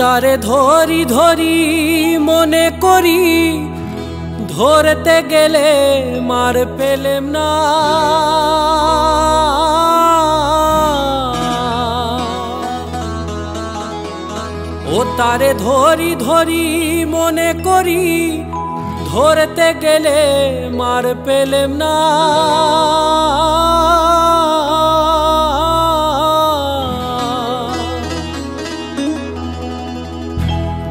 তারে ধরি ধরি মনে করি, ধরতে গেলে মার পেলেম না। ও তারে ধরি ধরি মনে করি, ধরতে গেলে মার পেলেম না।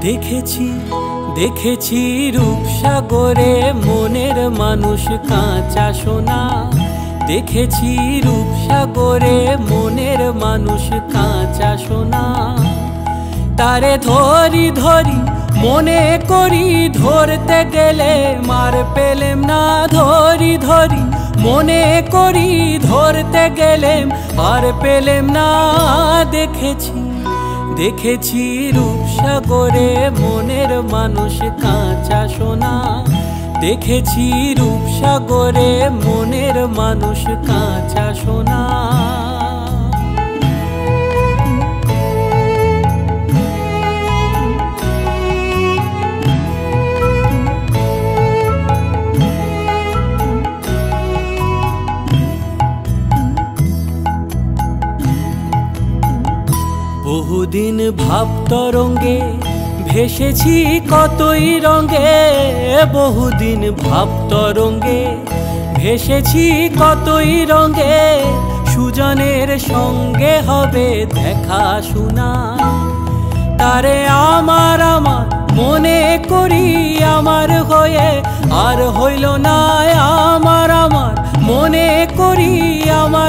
দেখেছি দেখেছি রূপসাগরে মনের মানুষ কাঁচা সোনা। দেখেছি রূপসাগরে মনের মানুষ কাঁচা সোনা। তারে ধরি ধরি, মনে করি, ধরতে গেলে মার পেলেম না। ধরি ধরি, মনে করি, ধরতে গেলেম আর পেলেম না। দেখেছি দেখেছি রূপসাগরে মনের মানুষ কাঁচা সোনা। দেখেছি রূপসাগরে মনের মানুষ কাঁচা সোনা। বহুদিন ভাব তরঙ্গে ভেসেছি কতই রঙ্গে, বহুদিন ভাব তরঙ্গে ভেসেছি কতই রঙ্গে, সুজনের সঙ্গে হবে দেখা শোনা। তারে আমার আমার মনে করি আমার হয়ে আর হইল না, আমার আমার মনে করি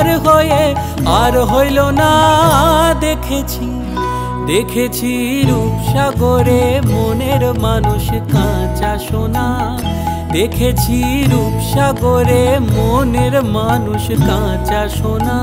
আমার হয়ে আর হইল না, দেখেছি দেখেছি রূপসাগরে মনের মানুষ কাঁচা সোনা। দেখেছি রূপ সাগরে মনের মানুষ কাঁচা সোনা।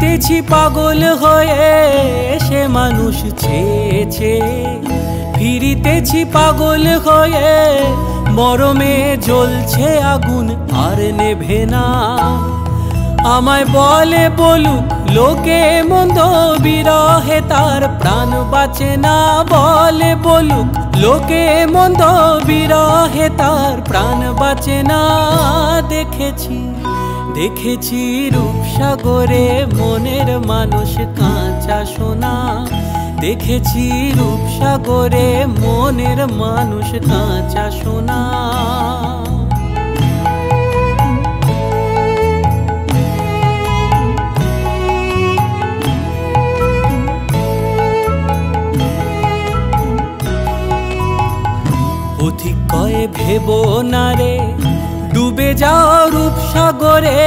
ফিরিতেছি পাগল হয়ে সে মানুষ চেয়েছে। ফিরিতেছি পাগল হয়ে, মরমে জ্বলছে আগুন আর নেভে না। আমায় বলে বলুক, লোকে মন্দ বিরহে, তার প্রাণ বাঁচে না বলে বলুক, লোকে মন্দ বিরহে, তার প্রাণ বাঁচে না। দেখেছি দেখেছি রূপসাগরে মনের মানুষ কাঁচা সোনা। দেখেছি রূপসাগরে মনের মানুষ কাঁচা সোনা। না রে। ডুবে যাও রূপসাগরে,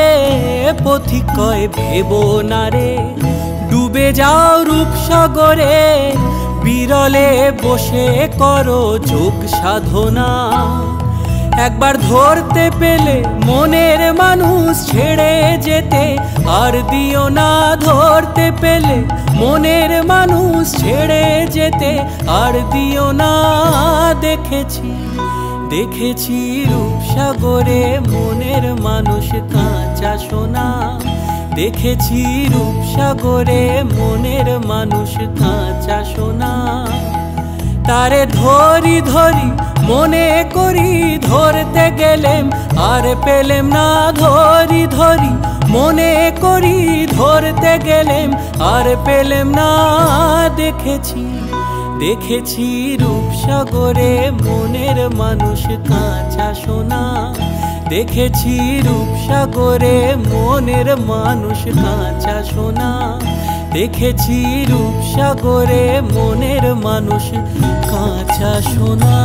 পথিক কয়ে ভেব না রে। ডুবে যাও রূপসাগরে, বিরলে বসে করো যোগ সাধনা। একবার ধরতে পেলে মনের মানুষ ছেড়ে যেতে, আর দিও না ধরতে পেলে মনের মানুষ ছেড়ে যেতে, আর দিও না দেখেছি। দেখেছি রূপসাগরে মনের মানুষ কাঁচা সোনা। দেখেছি রূপসাগরে মনের মানুষ কাঁচা সোনা। তারে ধরি ধরি মনে করি, ধরতে গেলেম আর পেলেম না। ধরি ধরি মনে করি, ধরতে গেলেম আর পেলেম না। দেখেছি দেখেছি রূপসাগরে মনের মানুষ কাঁচা সোনা। দেখেছি রূপসাগরে মনের মানুষ কাঁচা সোনা। দেখেছি রূপসাগরে মনের মানুষ কাঁচা সোনা।